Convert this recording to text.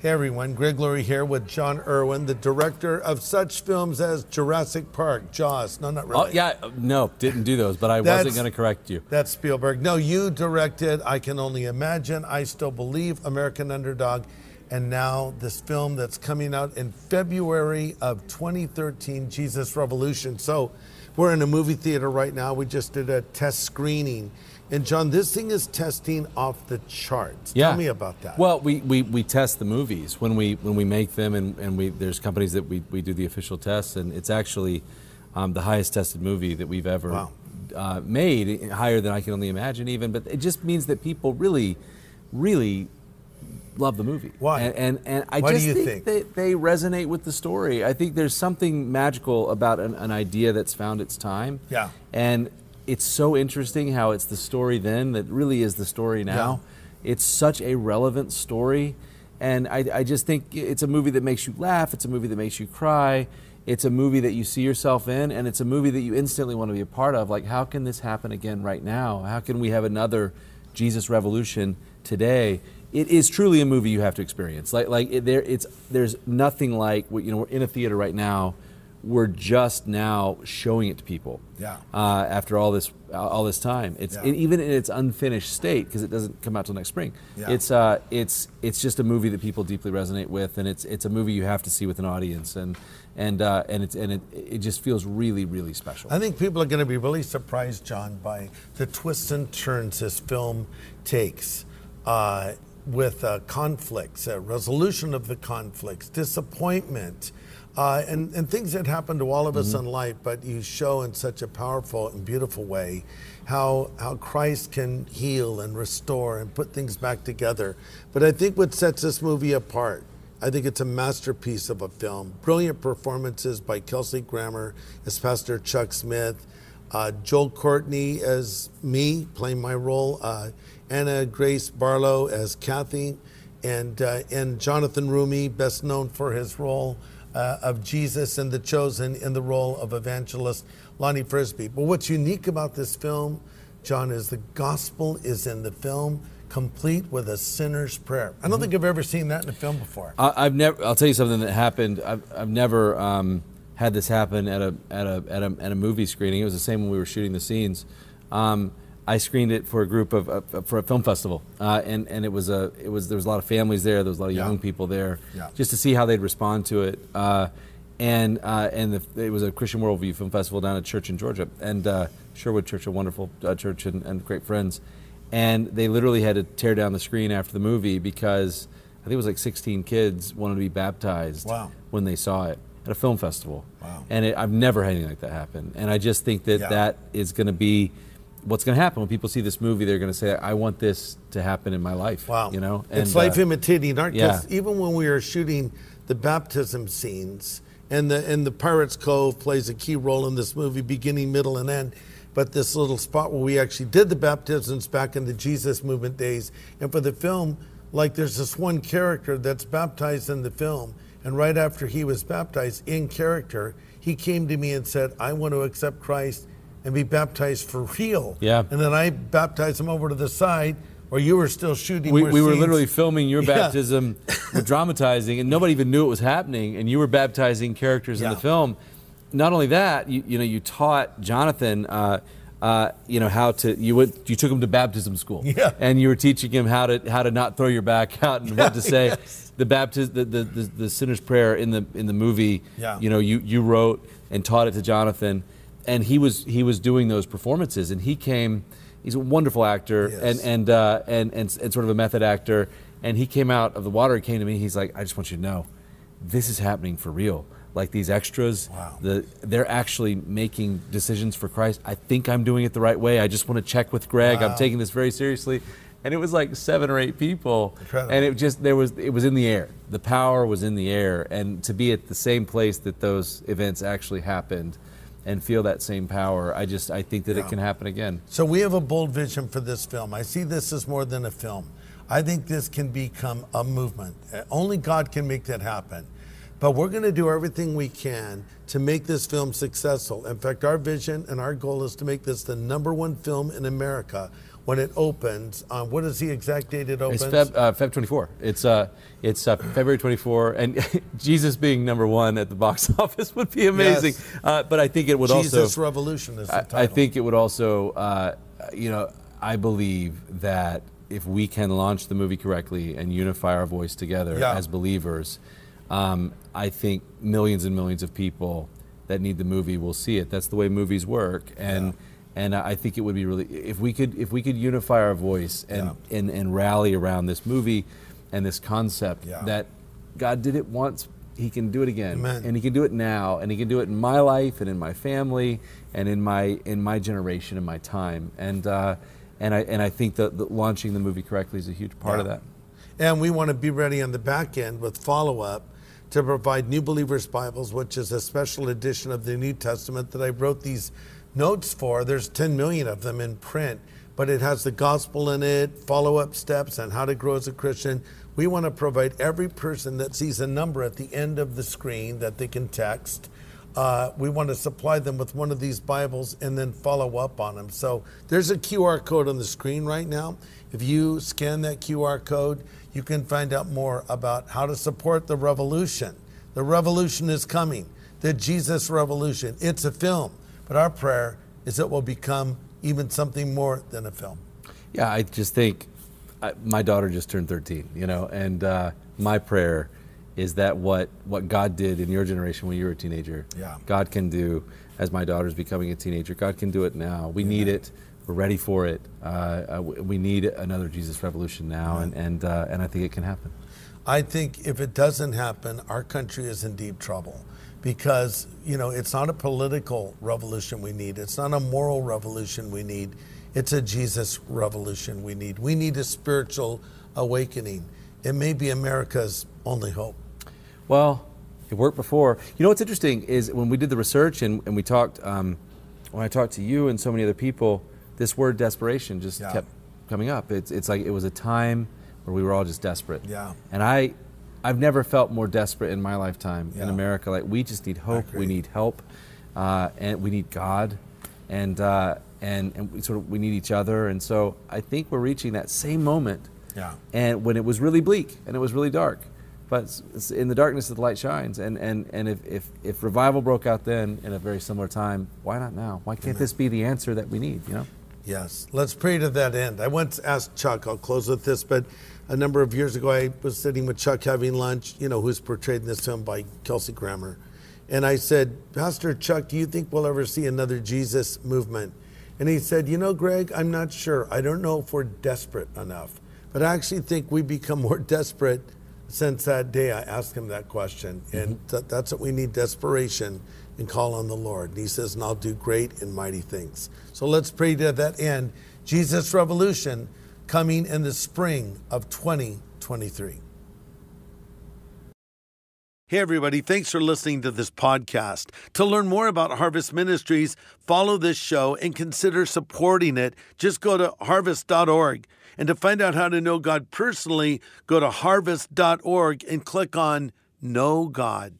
Hey everyone, Greg Laurie here with Jon Erwin, the director of such films as Jurassic Park, Jaws. No, not really. Oh, yeah, no, didn't do those, but I That's- wasn't going to correct you. That's Spielberg. No, you directed I Can Only Imagine, I Still Believe, American Underdog, and now this film that's coming out in February of 2013, Jesus Revolution. So we're in a movie theater right now. We just did a test screening. And Jon, this thing is testing off the charts. Yeah. Tell me about that. Well, we, we, we test the movies when we when we make them, and, and we there's companies that we, we do the official tests, and it's actually um, the highest tested movie that we've ever Wow. uh, made, higher than I can only imagine, even. But it just means that people really, really love the movie. Why? And and, and I Why just you think, think? That they resonate with the story. I think there's something magical about an, an idea that's found its time. Yeah. And it's so interesting how it's the story then that really is the story now. It's such a relevant story. And I, I just think it's a movie that makes you laugh, it's a movie that makes you cry, it's a movie that you see yourself in, and it's a movie that you instantly want to be a part of. Like, how can this happen again right now? How can we have another Jesus Revolution today? It is truly a movie you have to experience. Like, like it, there, it's there's nothing like what you know. We're in a theater right now. We're just now showing it to people. Yeah. Uh, after all this, all this time, it's Yeah. it- even in its unfinished state because it doesn't come out till next spring. Yeah. It's uh, it's it's just a movie that people deeply resonate with, and it's it's a movie you have to see with an audience, and and uh, and it's and it it just feels really really special. I think people are going to be really surprised, Jon, by the twists and turns this film takes uh, with uh, conflicts, uh, resolution of the conflicts, disappointment, uh, and, and things that happen to all of us in life, but you show in such a powerful and beautiful way how, how Christ can heal and restore and put things back together. But I think what sets this movie apart I think it's a masterpiece of a film. Brilliant performances by Kelsey Grammer as Pastor Chuck Smith, uh, Joel Courtney as me, playing my role, uh, Anna Grace Barlow as Kathy, and, uh, and Jonathan Roumie, best known for his role uh, of Jesus and the Chosen in the role of evangelist Lonnie Frisbee. But what's unique about this film, Jon, is the gospel is in the film complete with a sinner's prayer. I don't think I've ever seen that in a film before. I, I've never. I'll tell you something that happened. I've, I've never um, had this happen at a, at a at a at a movie screening. It was the same when we were shooting the scenes. Um, I screened it for a group of uh, for a film festival, uh, and and it was a it was there was a lot of families there. There was a lot of Yeah. young people there, Yeah. just to see how they'd respond to it. Uh, and uh, and the, it was a Christian Worldview Film Festival down at Church in Georgia, and uh, Sherwood Church, a wonderful uh, church and, and great friends. And they literally had to tear down the screen after the movie because I think it was like 16 kids wanted to be baptized Wow. when they saw it at a film festival. Wow. And it, I've never had anything like that happen. And I just think that Yeah. that is going to be what's going to happen when people see this movie. They're going to say, "I want this to happen in my life." Wow. You know, it's life uh, imitating art. yeah. even when we were shooting the baptism scenes, and the and the Pirates Cove plays a key role in this movie, beginning, middle, and end. But this little spot where we actually did the baptisms back in the Jesus movement days, and for the film, like there's this one character that's baptized in the film, and right after he was baptized in character, he came to me and said, "I want to accept Christ." And be baptized for real. Yeah. And then I baptized him over to the side where you were still shooting. we, we were literally filming your Yeah. baptism, dramatizing, and nobody even knew it was happening. And you were baptizing characters in the film. Not only that, you, you know, you taught Jonathan, uh, uh, you know, how to. You went, you took him to baptism school, Yeah. and you were teaching him how to how to not throw your back out and what to say. Yes. The baptism, the, the, the, the sinner's prayer in the in the movie. Yeah. You know, you you wrote and taught it to Jonathan, and he was he was doing those performances, and he came. He's a wonderful actor, Yes. and and, uh, and and and sort of a method actor. And he came out of the water. He came to me. He's like, I just want you to know, this is happening for real. Like these extras, Wow. the they're actually making decisions for Christ. I think I'm doing it the right way. I just want to check with Greg. Wow. I'm taking this very seriously. And it was like seven or eight people, Incredible. and it just there was it was in the air. The power was in the air, and to be at the same place that those events actually happened, and feel that same power, I just I think that Yeah. it can happen again. So we have a bold vision for this film. I see this as more than a film. I think this can become a movement. Uh, Only God can make that happen. But we're going to do everything we can to make this film successful. In fact, our vision and our goal is to make this the number one film in America when it opens. Um, what is the exact date it opens? It's Feb, uh, Feb 24. It's uh, it's uh, February 24, and Jesus being number one at the box office would be amazing. Yes. Uh, but I think it would Jesus also. Jesus Revolution is the I, title. I think it would also, uh, you know, I believe that if we can launch the movie correctly and unify our voice together Yeah. as believers, um, I think millions and millions of people that need the movie will see it. That's the way movies work, and and I think it would be really if we could if we could unify our voice and and, and rally around this movie and this concept Yeah. that God did it once. He can do it again, Amen. and he can do it now, and he can do it in my life and in my family and in my in my generation and my time. And uh, and I and I think that, that launching the movie correctly is a huge part of that. And we want to be ready on the back end with follow up to provide New Believers Bibles, which is a special edition of the New Testament that I wrote these notes for. There's 10 million of them in print, but it has the gospel in it, follow up steps on how to grow as a Christian. We want to provide every person that sees a number at the end of the screen that they can text. Uh, we want to supply them with one of these Bibles and then follow up on them. So there's a QR code on the screen right now. If you scan that QR code, you can find out more about how to support the revolution. The revolution is coming, the Jesus revolution. It's a film, but our prayer is it will become even something more than a film. Yeah, I just think I, my daughter just turned 13, you know, and uh, my prayer is that what, what God did in your generation when you were a teenager, Yeah. God can do as my daughter's becoming a teenager. God can do it now. We need it. We're ready for it. Uh, uh, we need another Jesus revolution now, and and uh, and I think it can happen. I think if it doesn't happen, our country is in deep trouble because, you know, it's not a political revolution we need, it's not a moral revolution we need, it's a Jesus revolution we need. We need a spiritual awakening. It may be America's only hope. Well, it worked before. You know what's interesting is when we did the research and, and we talked, um, when I talked to you and so many other people, this word desperation just Yeah. kept coming up. It's, it's like it was a time where we were all just desperate. Yeah. And I, I've never felt more desperate in my lifetime in America. Like we just need hope. We need help, uh, and we need God, and uh, and and we sort of we need each other. And so I think we're reaching that same moment Yeah. and when it was really bleak and it was really dark. But in the darkness the light shines. And, and, and if, if, if revival broke out then in a very similar time, why not now? Why can't this be the answer that we need, you know? Yes, let's pray to that end. I once asked Chuck, I'll close with this, but a number of years ago, I was sitting with Chuck having lunch, you know, who's portrayed in this film by Kelsey Grammer. And I said, Pastor Chuck, do you think we'll ever see another Jesus movement? And he said, You know, Greg, I'm not sure. I don't know if we're desperate enough. But I actually think we become more desperate since that day I asked him that question. Mm-hmm. And th- that's what we need desperation and call on the Lord. And he says, And I'll do great and mighty things. So let's pray to that end. Jesus Revolution coming in the spring of 2023. Hey, everybody, thanks for listening to this podcast. To learn more about Harvest Ministries, follow this show and consider supporting it. Just go to harvest.org. And to find out how to know God personally, go to harvest.org and click on Know God.